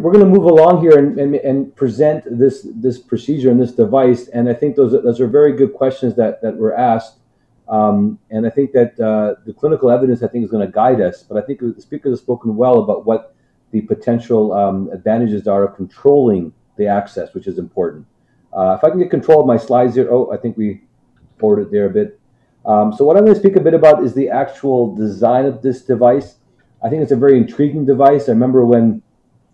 We're going to move along here and, and, and, present this this procedure and this device. And I think those those are very good questions that that were asked. Um, and I think that uh, the clinical evidence I think is going to guide us. But I think the speakers have spoken well about what the potential um, advantages are of controlling the access, which is important. Uh, if I can get control of my slides here, oh, I think we forwarded it there a bit. Um, so what I'm going to speak a bit about is the actual design of this device. I think it's a very intriguing device. I remember when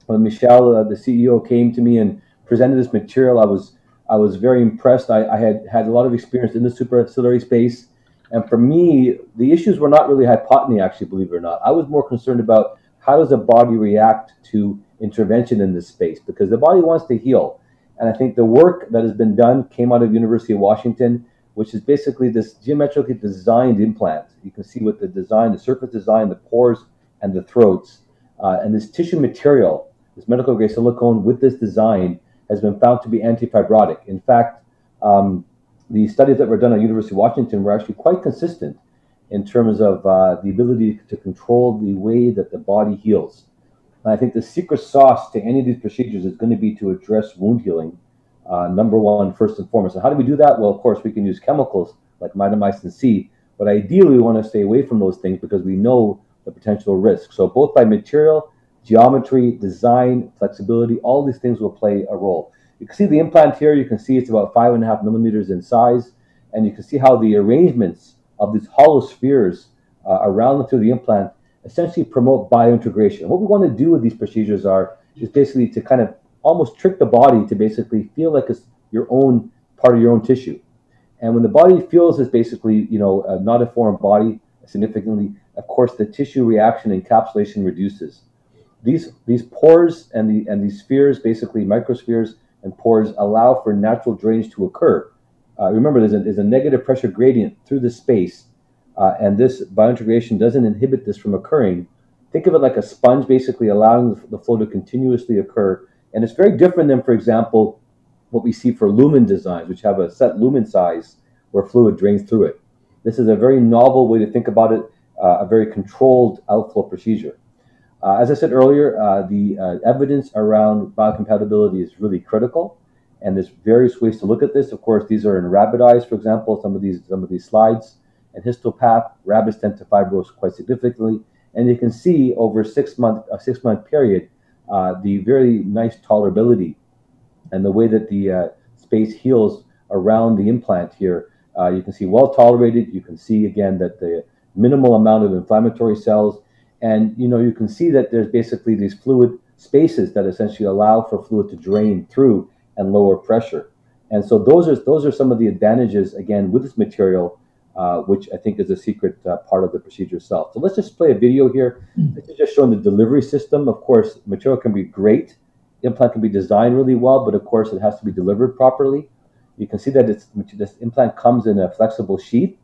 when Michel, uh, the CEO, came to me and presented this material, I was I was very impressed. I, I, had had a lot of experience in the supraciliary space, and for me, the issues were not really hypotony. Actually, believe it or not, I was more concerned about how does the body react to intervention in this space because the body wants to heal, and I think the work that has been done came out of University of Washington, which is basically this geometrically designed implant. You can see with the design, the surface design, the pores, and the throats, uh, and this tissue material this medical grade silicone with this design has been found to be antifibrotic. In fact, um, the studies that were done at University of Washington were actually quite consistent in terms of uh, the ability to control the way that the body heals. And I think the secret sauce to any of these procedures is going to be to address wound healing, uh, number one, first and foremost. And how do we do that? Well, of course, we can use chemicals like mitomycin C, but ideally we want to stay away from those things because we know the potential risk. So both by material geometry, design, flexibility, all these things will play a role. You can see the implant here, you can see it's about five and a half millimeters in size, and you can see how the arrangements of these hollow spheres uh, around through the implant essentially promote biointegration. What we want to do with these procedures are is basically to kind of almost trick the body to basically feel like it's your own part of your own tissue. And when the body feels it's basically, you know, uh, not a foreign body significantly, of course, the tissue reaction encapsulation reduces these these pores and the and these spheres, basically microspheres and pores, allow for natural drainage to occur. Uh, remember, there's a, there's a negative pressure gradient through the space, uh, and this biointegration doesn't inhibit this from occurring. Think of it like a sponge, basically allowing the, flow to continuously occur. And it's very different than, for example, what we see for lumen designs, which have a set lumen size where fluid drains through it. This is a very novel way to think about it, uh, a very controlled outflow procedure. Uh, as I said earlier, uh, the uh, evidence around biocompatibility is really critical, and there's various ways to look at this. Of course, these are in rabbit eyes, for example. Some of these some of these slides, and histopath, rabbits tend to fibrose quite significantly, and you can see over six month a six month period uh, the very nice tolerability and the way that the uh, space heals around the implant here. Uh, you can see well tolerated. You can see again that the minimal amount of inflammatory cells and you know you can see that there's basically these fluid spaces that essentially allow for fluid to drain through and lower pressure. And so those are those are some of the advantages again with this material, uh, which I think is a secret uh, part of the procedure itself. So let's just play a video here. Mm. This is just showing the delivery system. Of course, material can be great, implant can be designed really well, but of course it has to be delivered properly. You can see that it's, this implant comes in a flexible sheath.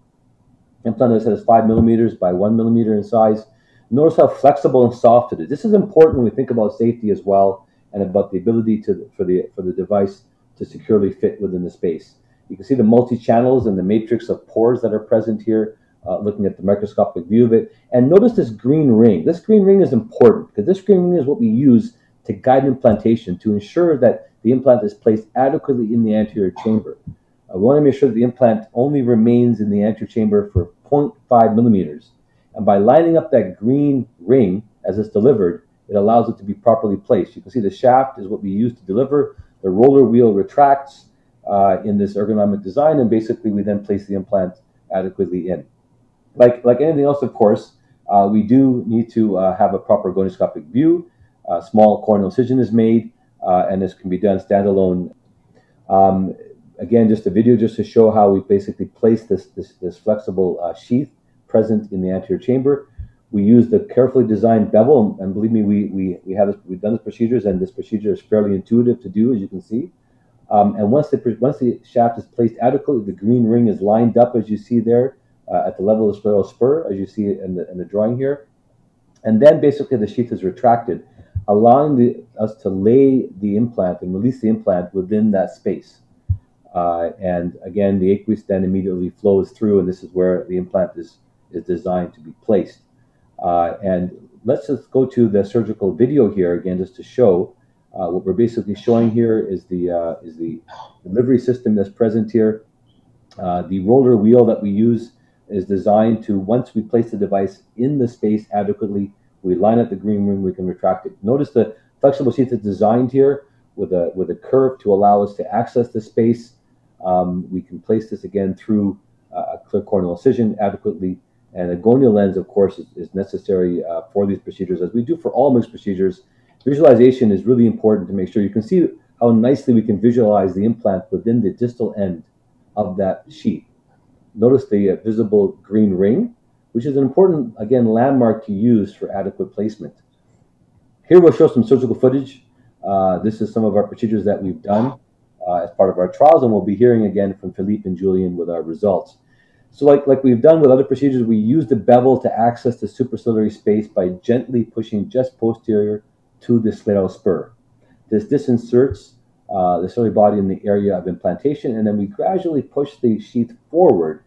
Implant says five millimeters by one millimeter in size. Notice how flexible and soft it is. This is important when we think about safety as well and about the ability to, for, the, for the device to securely fit within the space. You can see the multi-channels and the matrix of pores that are present here, uh, looking at the microscopic view of it. And notice this green ring. This green ring is important because this green ring is what we use to guide implantation to ensure that the implant is placed adequately in the anterior chamber. Uh, we want to make sure that the implant only remains in the anterior chamber for 0.5 millimeters. And by lining up that green ring as it's delivered, it allows it to be properly placed. You can see the shaft is what we use to deliver. The roller wheel retracts uh, in this ergonomic design, and basically we then place the implant adequately in. Like, like anything else, of course, uh, we do need to uh, have a proper gonioscopic view. A small corneal incision is made, uh, and this can be done standalone. Um, again, just a video just to show how we basically place this, this, this flexible uh, sheath present in the anterior chamber. We use the carefully designed bevel, and believe me, we, we, we have this, we've done this procedures, and this procedure is fairly intuitive to do, as you can see. Um, and once the, once the shaft is placed adequately, the green ring is lined up, as you see there, uh, at the level of the scleral spur, as you see in the, in the drawing here. And then basically the sheath is retracted, allowing the, us to lay the implant and release the implant within that space. Uh, and again, the aqueous then immediately flows through, and this is where the implant is is designed to be placed. Uh, and let's just go to the surgical video here again, just to show Uh, what we're basically showing here is the uh, is the delivery system that's present here. Uh, the roller wheel that we use is designed to once we place the device in the space adequately, we line up the green ring, we can retract it. Notice the flexible seat that's designed here with a with a curve to allow us to access the space. Um, we can place this again through uh, a clear corneal incision adequately. And a gonial lens, of course, is, is necessary uh, for these procedures, as we do for all MIGS procedures. Visualization is really important to make sure you can see how nicely we can visualize the implant within the distal end of that sheath. Notice the uh, visible green ring, which is an important, again, landmark to use for adequate placement. Here we'll show some surgical footage. Uh, this is some of our procedures that we've done uh, as part of our trials, and we'll be hearing again from Philippe and Julian with our results. So like, like we've done with other procedures, we use the bevel to access the supraciliary space by gently pushing just posterior to the scleral spur. This disinserts uh, the ciliary body in the area of implantation, and then we gradually push the sheath forward,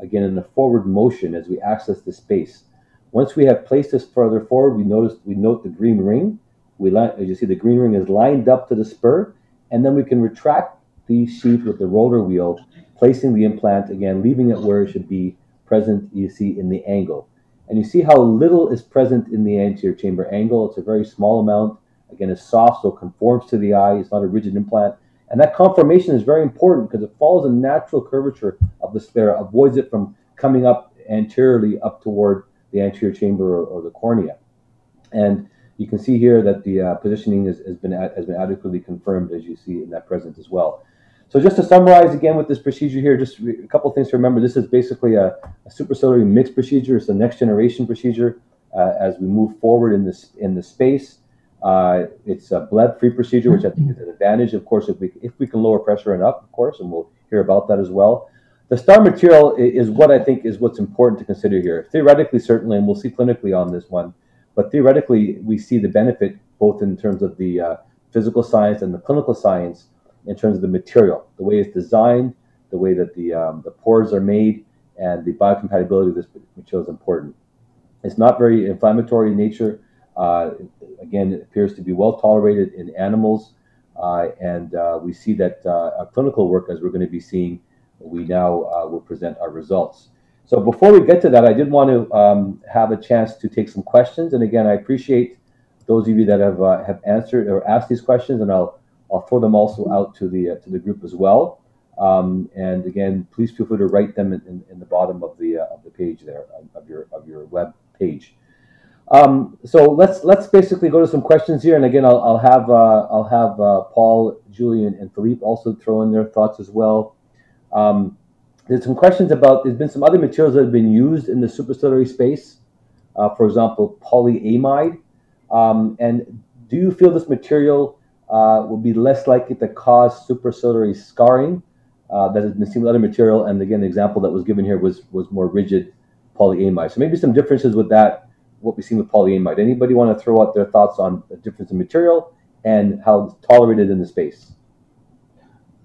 again in a forward motion as we access the space. Once we have placed this further forward, we notice we note the green ring. We as you see, the green ring is lined up to the spur, and then we can retract the sheath with the roller wheel placing the implant again, leaving it where it should be present, you see, in the angle. And you see how little is present in the anterior chamber angle. It's a very small amount. Again, it's soft, so it conforms to the eye. It's not a rigid implant. And that conformation is very important because it follows a natural curvature of the sclera, avoids it from coming up anteriorly up toward the anterior chamber or, or the cornea. And you can see here that the uh, positioning has, has, been, has been adequately confirmed, as you see in that present as well. So just to summarize again with this procedure here, just a couple things to remember. This is basically a, a MIGS procedure. It's a next generation procedure uh, as we move forward in this in the space. Uh, it's a bleb-free procedure, which I think is an advantage. Of course, if we if we can lower pressure enough, of course, and we'll hear about that as well. The star material is what I think is what's important to consider here. Theoretically, certainly, and we'll see clinically on this one, but theoretically, we see the benefit both in terms of the uh, physical science and the clinical science in terms of the material, the way it's designed, the way that the, um, the pores are made, and the biocompatibility of this material is important. It's not very inflammatory in nature. Uh, again, it appears to be well tolerated in animals, uh, and uh, we see that uh, our clinical work, as we're going to be seeing, we now uh, will present our results. So before we get to that, I did want to um, have a chance to take some questions. And again, I appreciate those of you that have uh, have answered or asked these questions, and I'll I'll throw them also out to the uh, to the group as well. Um, and again, please feel free to write them in, in, in the bottom of the uh, of the page there of your of your web page. Um, so let's let's basically go to some questions here. And again, I'll, I'll have uh, I'll have uh, Paul, Julian, and Philippe also throw in their thoughts as well. Um, there's some questions about. There's been some other materials that have been used in the supraciliary space. Uh, for example, polyimide. Um, and do you feel this material uh, will be less likely to cause supraciliary scarring uh, that has been seen with other material. And again, the example that was given here was was more rigid polyimide. So maybe some differences with that, what we've seen with polyimide. Anybody want to throw out their thoughts on the difference in material and how it's tolerated in the space?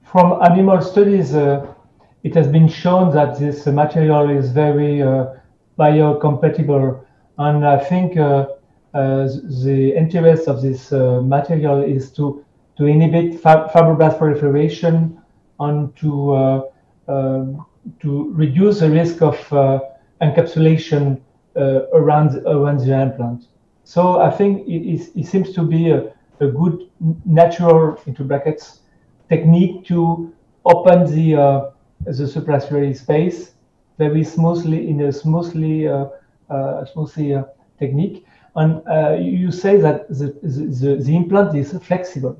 From animal studies, uh, it has been shown that this material is very uh, biocompatible. And I think uh, the interest of this uh, material is to to inhibit fibroblast proliferation and to uh, um, to reduce the risk of encapsulation around around the implant. So I think it, it seems to be a, a good natural into brackets technique to open the uh, the supraciliary space very smoothly in a smoothly uh, uh, smoothly technique. And uh, you say that the, the, the, implant is flexible.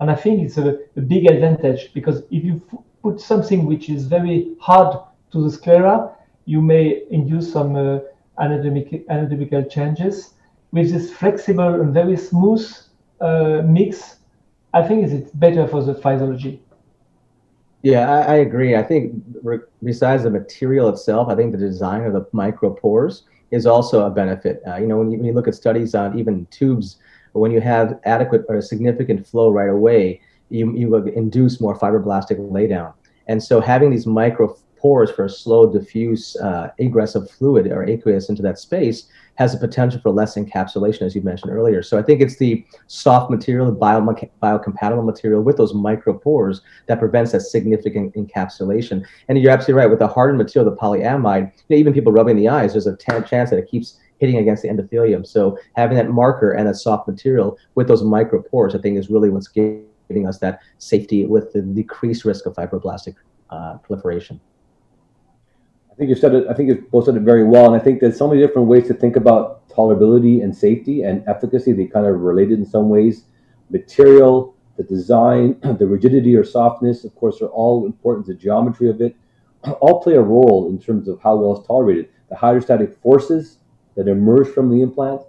And I think it's a, a big advantage because if you put something which is very hard to the sclera, you may induce some uh, anatomic, anatomical changes. With this flexible and very smooth uh, MIGS, I think it's better for the physiology. Yeah, I, I agree. I think besides the material itself, I think the design of the micropores is also a benefit. Uh, you know, when you, when you look at studies on even tubes, when you have adequate or significant flow right away, you, you induce more fibroblastic laydown. And so having these micro pores for a slow diffuse uh, egress of fluid or aqueous into that space has a potential for less encapsulation, as you mentioned earlier. So I think it's the soft material, the bio, biocompatible material with those micropores that prevents that significant encapsulation. And you're absolutely right. With the hardened material, the polyimide, you know, even people rubbing the eyes, there's a chance that it keeps hitting against the endothelium. So having that marker and a soft material with those micropores, I think, is really what's giving us that safety with the decreased risk of fibroblastic uh, proliferation. Think you said it. I think you both said it very well, and I think there's so many different ways to think about tolerability and safety and efficacy. They kind of related in some ways. Material, the design, the rigidity or softness, of course, are all important. The geometry of it all play a role in terms of how well it's tolerated. The hydrostatic forces that emerge from the implant,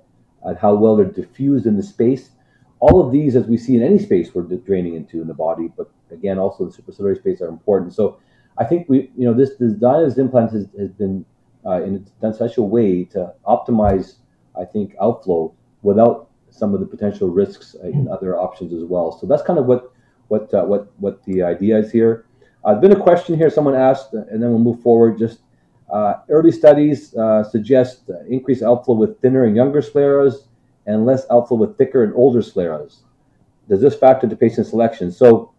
and how well they're diffused in the space. All of these, as we see in any space we're draining into in the body, but again, also the supraciliary space are important. So I think we, you know, this this implant has, has been uh, in done such a way to optimize, I think, outflow without some of the potential risks uh, in other options as well. So that's kind of what what uh, what what the idea is here. Uh, there's been a question here someone asked, and then we'll move forward. Just uh, early studies uh, suggest increased outflow with thinner and younger scleras, and less outflow with thicker and older scleras. Does this factor into patient selection? So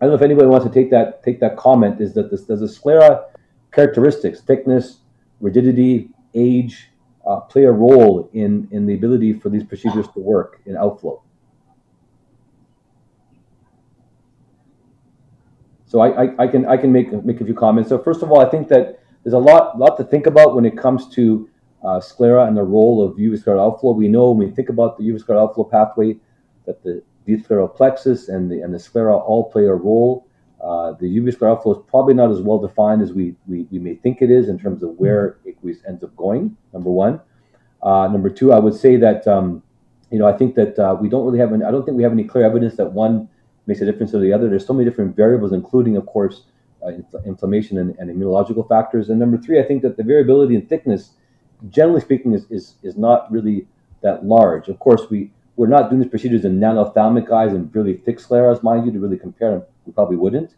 I don't know if anybody wants to take that take that comment. Is that this, does the sclera characteristics, thickness, rigidity, age, uh, play a role in in the ability for these procedures to work in outflow? So I, I, I, can I can make make a few comments. So first of all, I think that there's a lot lot to think about when it comes to uh, sclera and the role of uveoscleral outflow. We know when we think about the uveoscleral outflow pathway that the deep scleral plexus and the and the sclera all play a role. Uh, the uveoscleral outflow is probably not as well defined as we, we, we may think it is in terms of where aqueous ends up going. Number one. Uh, number two, I would say that um, you know I think that uh, we don't really have any. I don't think we have any clear evidence that one makes a difference to the other. There's so many different variables, including of course uh, inflammation and, and, immunological factors. And number three, I think that the variability in thickness, generally speaking, is is, is not really that large. Of course, we we're not doing these procedures in nanophthalmic eyes and really thick scleras, mind you, to really compare them. We probably wouldn't.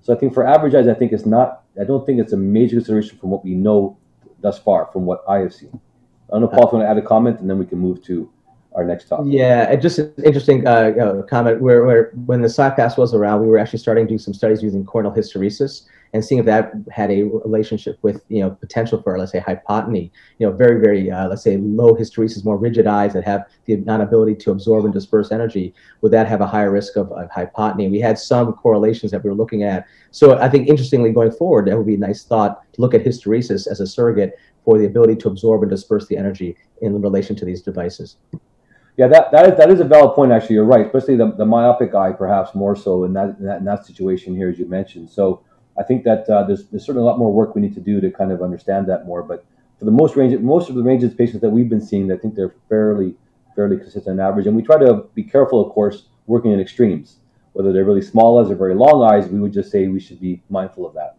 So I think for average eyes, I think it's not. I don't think it's a major consideration from what we know thus far, from what I have seen. I don't know, Paul, if you want to add a comment, and then we can move to our next topic. Yeah, just an interesting uh, uh, comment where, where when the CyPass was around, we were actually starting to do some studies using corneal hysteresis and seeing if that had a relationship with you know potential for let's say hypotony. You know, very very uh, let's say low hysteresis, more rigid eyes that have the non-ability to absorb and disperse energy. Would that have a higher risk of, of hypotony? We had some correlations that we were looking at. So I think interestingly going forward, that would be a nice thought to look at hysteresis as a surrogate for the ability to absorb and disperse the energy in relation to these devices. Yeah, that, that, is, that is a valid point, actually. You're right, especially the, the myopic eye, perhaps more so in that, in that, in that situation here, as you mentioned. So I think that uh, there's, there's certainly a lot more work we need to do to kind of understand that more. But for the most range, most of the ranges of patients that we've been seeing, I think they're fairly, fairly consistent on average. And we try to be careful, of course, working in extremes. Whether they're really small eyes or very long eyes, we would just say we should be mindful of that.